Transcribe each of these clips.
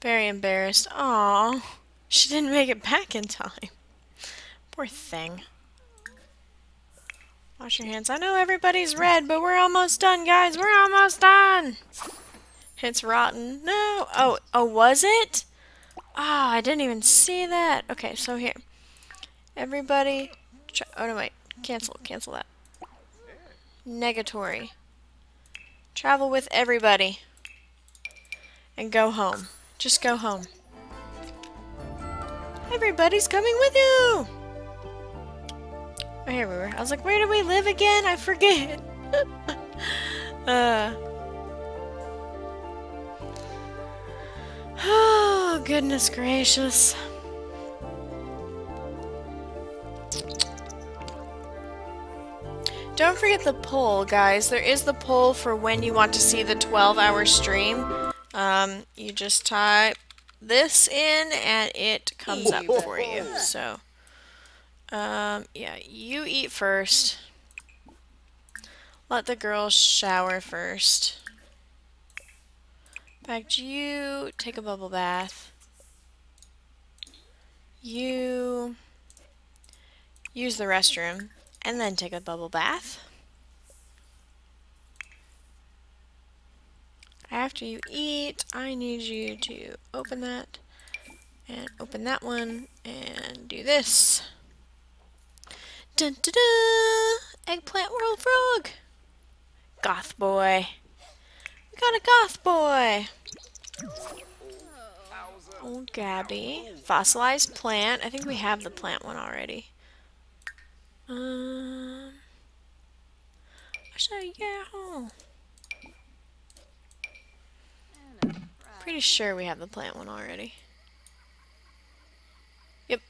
Very embarrassed. Aw, she didn't make it back in time. Poor thing. Wash your hands. I know everybody's red, but we're almost done, guys. We're almost done. It's rotten. No. Oh, oh, was it? Oh, I didn't even see that. Okay, so here. Everybody. Oh, no, wait. Cancel. Cancel that. Negatory. Travel with everybody. And go home. Just go home. Everybody's coming with you! Oh, here we were. I was like, where do we live again? I forget. uh. Oh, goodness gracious. Don't forget the poll, guys. There is the poll for when you want to see the 12-hour stream. Um, you just type this in and it comes up for you. So, um, yeah, you eat first. Let the girls shower first. In fact, you take a bubble bath. You use the restroom and then take a bubble bath. After you eat, I need you to open that and open that one and do this. Dun da da! Eggplant World Frog! Goth boy. We got a goth boy! Old Gabby. Fossilized plant. I think we have the plant one already. Um. So, yeah. Pretty sure we have the plant one already. Yep.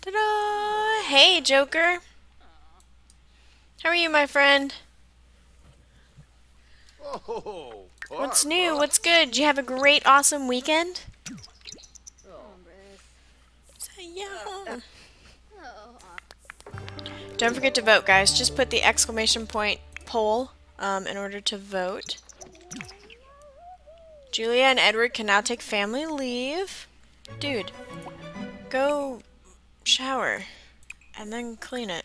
Ta-da! Hey, Joker! How are you, my friend? Oh, What's oh, new? Oh. What's good? Did you have a great, awesome weekend? Yeah. Don't forget to vote, guys. Just put the exclamation point poll um, in order to vote. Julia and Edward can now take family leave. Dude, go shower and then clean it.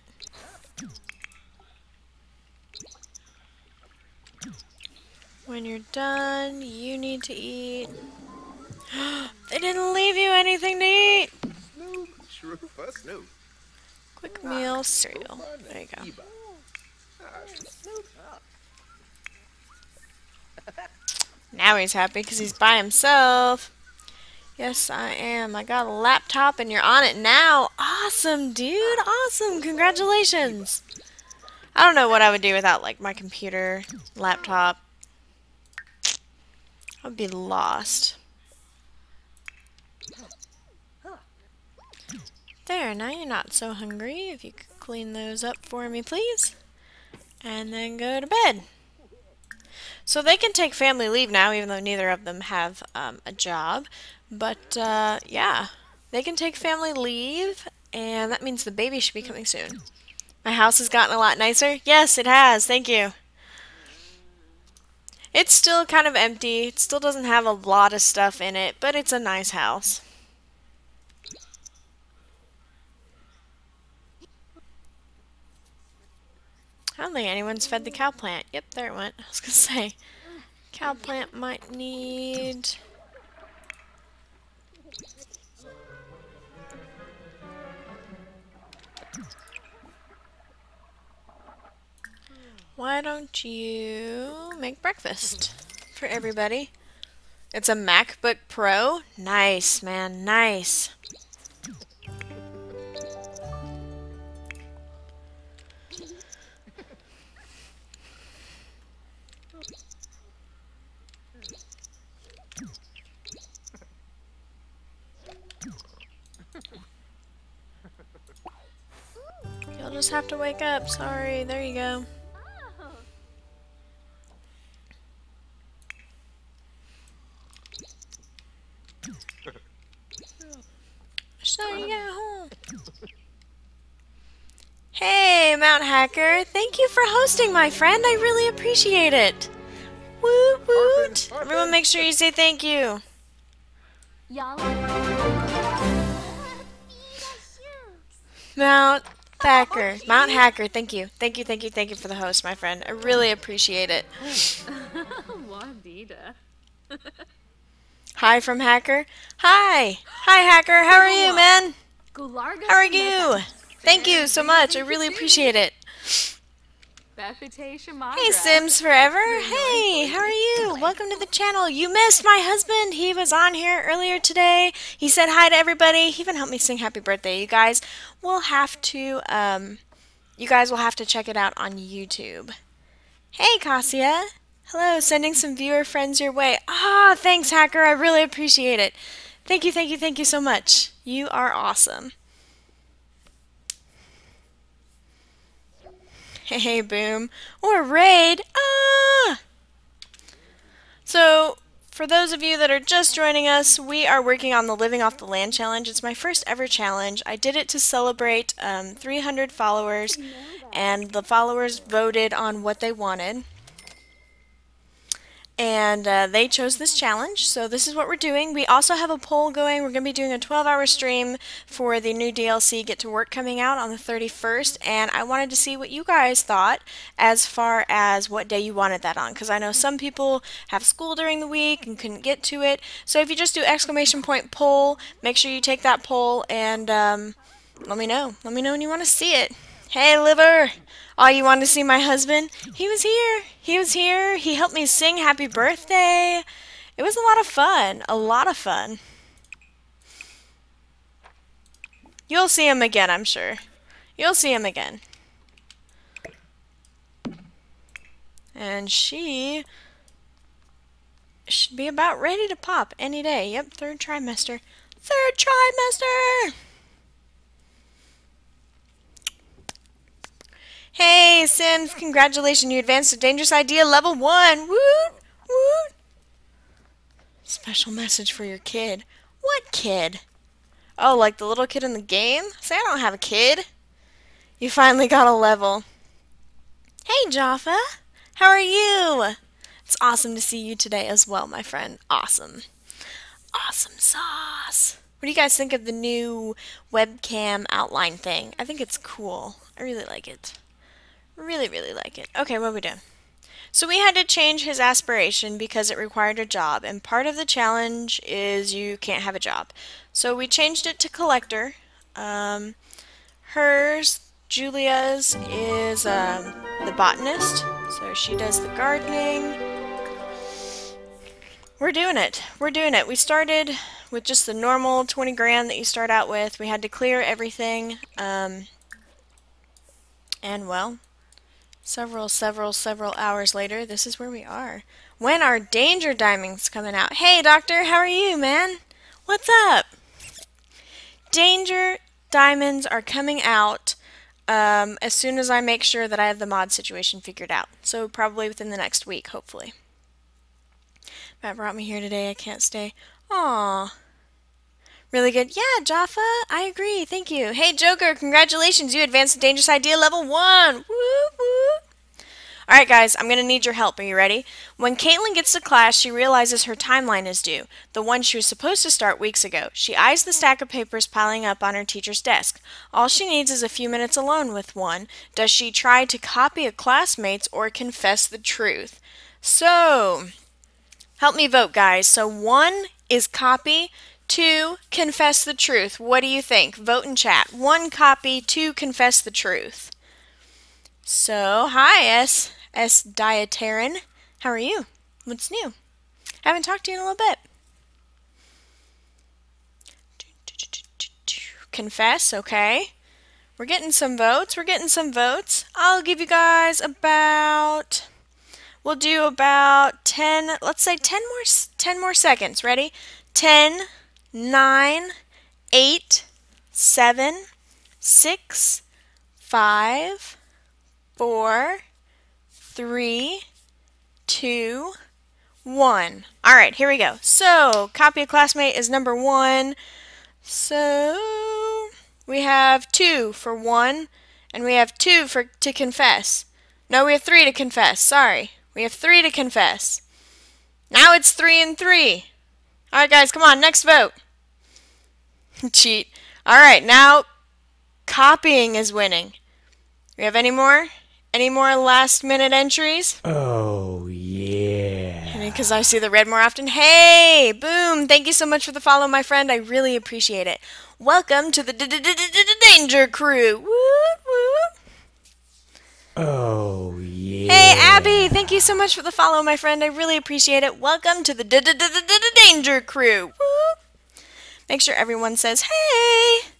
When you're done, you need to eat. they didn't leave you anything to eat! Quick meal cereal. There you go. Now he's happy because he's by himself. Yes, I am. I got a laptop and you're on it now. Awesome, dude. Awesome. Congratulations. I don't know what I would do without, like, my computer, laptop. I would be lost. There, now you're not so hungry. If you could clean those up for me, please. And then go to bed. So they can take family leave now, even though neither of them have um, a job. But, uh, yeah, they can take family leave, and that means the baby should be coming soon. My house has gotten a lot nicer. Yes, it has. Thank you. It's still kind of empty. It still doesn't have a lot of stuff in it, but it's a nice house. I don't think anyone's fed the cow plant. Yep, there it went. I was gonna say, cow plant might need... Why don't you make breakfast for everybody? It's a MacBook Pro? Nice, man, nice. Have to wake up. Sorry. There you go. So you get home. Hey, Mount Hacker. Thank you for hosting, my friend. I really appreciate it. Woot woot. Everyone make sure you say thank you. Mount Hacker. Mount Hacker, thank you. Thank you, thank you, thank you for the host, my friend. I really appreciate it. Hi from Hacker. Hi. Hi, Hacker. How are you, man? How are you? Thank you so much. I really appreciate it. Hey Sims Forever. Hey, how are you? Welcome to the channel. You missed my husband. He was on here earlier today. He said hi to everybody. He even helped me sing happy birthday. You guys will have to um you guys will have to check it out on YouTube. Hey Cassia. Hello, sending some viewer friends your way. Ah, oh, thanks Hacker. I really appreciate it. Thank you, thank you, thank you so much. You are awesome. Hey, boom. Or raid. Ah! So, for those of you that are just joining us, we are working on the Living Off the Land challenge. It's my first ever challenge. I did it to celebrate um, 300 followers, and the followers voted on what they wanted and uh, they chose this challenge. So this is what we're doing. We also have a poll going. We're going to be doing a 12 hour stream for the new DLC Get to Work coming out on the 31st and I wanted to see what you guys thought as far as what day you wanted that on because I know some people have school during the week and couldn't get to it. So if you just do exclamation point poll make sure you take that poll and um, let me know. Let me know when you want to see it hey liver Oh, you want to see my husband? He was here. He was here. He helped me sing happy birthday. It was a lot of fun. A lot of fun. You'll see him again, I'm sure. You'll see him again. And she should be about ready to pop any day. Yep, third trimester. Third trimester! Hey, Sims, congratulations, you advanced to Dangerous Idea Level 1. Woot! Woot! Special message for your kid. What kid? Oh, like the little kid in the game? Say, I don't have a kid. You finally got a level. Hey, Jaffa. How are you? It's awesome to see you today as well, my friend. Awesome. Awesome sauce. What do you guys think of the new webcam outline thing? I think it's cool. I really like it. Really, really like it. Okay, what are we doing? So we had to change his aspiration because it required a job, and part of the challenge is you can't have a job. So we changed it to collector. Um, hers, Julia's, is um, the botanist, so she does the gardening. We're doing it. We're doing it. We started with just the normal 20 grand that you start out with. We had to clear everything. Um, and well, Several, several, several hours later, this is where we are. When are Danger Diamonds coming out? Hey, Doctor, how are you, man? What's up? Danger Diamonds are coming out um, as soon as I make sure that I have the mod situation figured out. So probably within the next week, hopefully. Matt brought me here today. I can't stay. Aw. Really good. Yeah, Jaffa, I agree. Thank you. Hey, Joker, congratulations. You advanced to Dangerous Idea Level 1. Woo, woo. Alright, guys, I'm going to need your help. Are you ready? When Caitlin gets to class, she realizes her timeline is due, the one she was supposed to start weeks ago. She eyes the stack of papers piling up on her teacher's desk. All she needs is a few minutes alone with one. Does she try to copy a classmate's or confess the truth? So, help me vote, guys. So, one is copy. Two, confess the truth. What do you think? Vote in chat. One copy, two, confess the truth. So, hi, S. S. Dietarin. How are you? What's new? I haven't talked to you in a little bit. Confess, okay. We're getting some votes. We're getting some votes. I'll give you guys about we'll do about 10 let's say 10 more 10 more seconds ready 10 nine, eight, seven, six, five, four, three, two, one. All right, here we go. So, copy a classmate is number one. So, we have two for one, and we have two for to confess. No, we have three to confess. Sorry. We have three to confess. Now it's three and three. All right, guys, come on, next vote. Cheat. All right, now copying is winning. We have any more? Any more last minute entries? Oh, yeah. Because I see the red more often. Hey, boom. Thank you so much for the follow, my friend. I really appreciate it. Welcome to the Danger Crew. Woo, woo. Oh, yeah. Hey, Abby. Thank you so much for the follow, my friend. I really appreciate it. Welcome to the Danger Crew. Woo. Make sure everyone says, hey.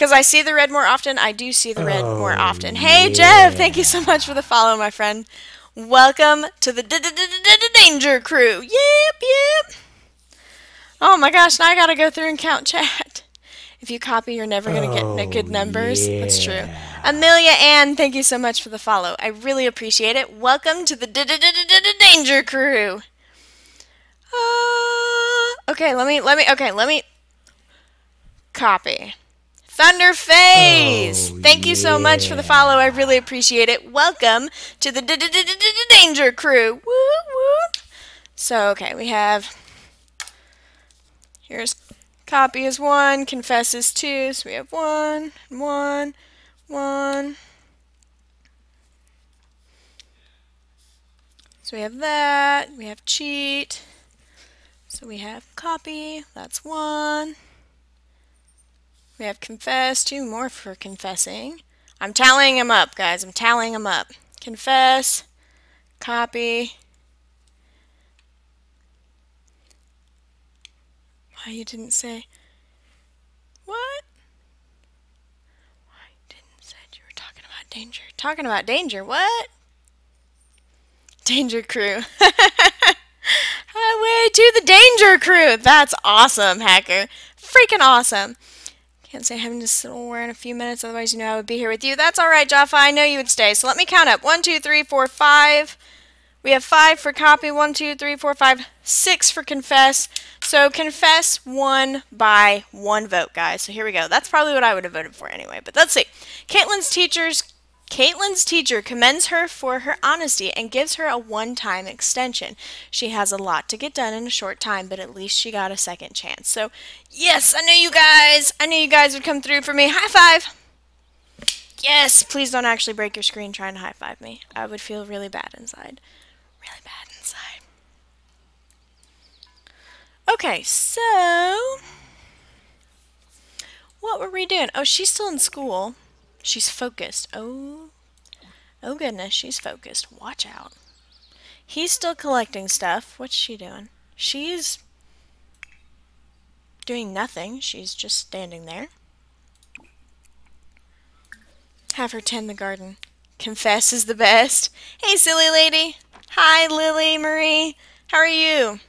Because I see the red more often. I do see the red more often. Hey, Jeff. Thank you so much for the follow, my friend. Welcome to the Danger Crew. Yep, yep. Oh my gosh, now I gotta go through and count chat. If you copy, you're never gonna get good numbers. That's true. Amelia Ann, thank you so much for the follow. I really appreciate it. Welcome to the Danger Crew. Uh, okay, let me let me okay, let me copy. Thunder Phase! Oh, Thank you so much for the follow. I really appreciate it. Welcome to the d -d -d Danger Crew. Woo woo. So, okay, we have. Here's copy is one, confess is two. So we have one, one, one. So we have that. We have cheat. So we have copy. That's one. We have confess, two more for confessing. I'm tallying them up, guys. I'm tallying them up. Confess, copy. Why you didn't say what? Why you didn't say you were talking about danger? Talking about danger? What? Danger crew. Highway to the danger crew. That's awesome, hacker. Freaking awesome. Can't say having to somewhere in a few minutes, otherwise you know I would be here with you. That's alright, Jaffa. I know you would stay. So let me count up. One, two, three, four, five. We have five for copy. One, two, three, four, five, six for confess. So confess won by one vote, guys. So here we go. That's probably what I would have voted for anyway. But let's see. Caitlin's teachers Caitlin's teacher commends her for her honesty and gives her a one-time extension. She has a lot to get done in a short time, but at least she got a second chance. So, yes, I knew you guys. I knew you guys would come through for me. High five. Yes, please don't actually break your screen trying to high five me. I would feel really bad inside. Really bad inside. Okay, so what were we doing? Oh, she's still in school. She's focused. Oh, oh goodness, she's focused. Watch out. He's still collecting stuff. What's she doing? She's doing nothing. She's just standing there. Have her tend the garden. Confess is the best. Hey, silly lady. Hi, Lily Marie. How are you?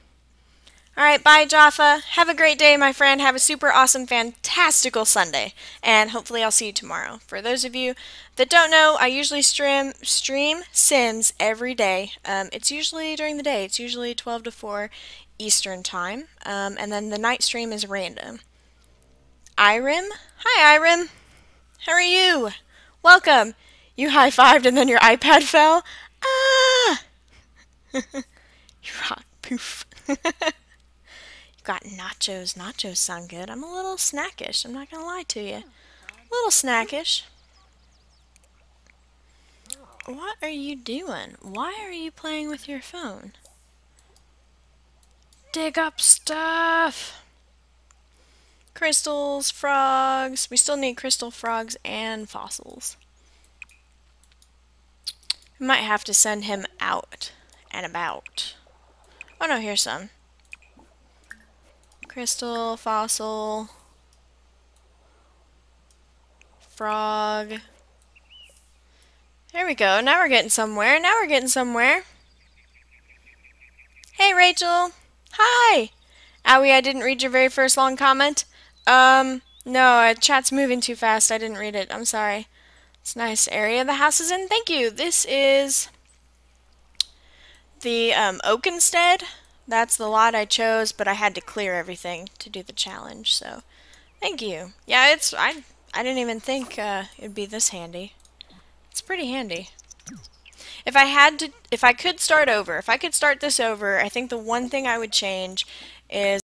All right, bye, Jaffa. Have a great day, my friend. Have a super awesome, fantastical Sunday. And hopefully I'll see you tomorrow. For those of you that don't know, I usually stream, stream Sims every day. Um, it's usually during the day. It's usually 12 to 4 Eastern Time. Um, and then the night stream is random. Irim? Hi, Irim. How are you? Welcome. You high-fived and then your iPad fell? Ah! you hot poof. Got nachos. Nachos sound good. I'm a little snackish. I'm not going to lie to you. A little snackish. What are you doing? Why are you playing with your phone? Dig up stuff! Crystals, frogs. We still need crystal frogs and fossils. We might have to send him out and about. Oh no, here's some. Crystal, fossil, frog. There we go. Now we're getting somewhere. Now we're getting somewhere. Hey, Rachel. Hi. Owie, I didn't read your very first long comment. Um, no, uh, chat's moving too fast. I didn't read it. I'm sorry. It's a nice area the house is in. Thank you. This is the um, Oakenstead. That's the lot I chose, but I had to clear everything to do the challenge, so thank you. Yeah, it's I I didn't even think uh, it'd be this handy. It's pretty handy. if I had to, if I could start over, if I could start this over, I think the one thing I would change is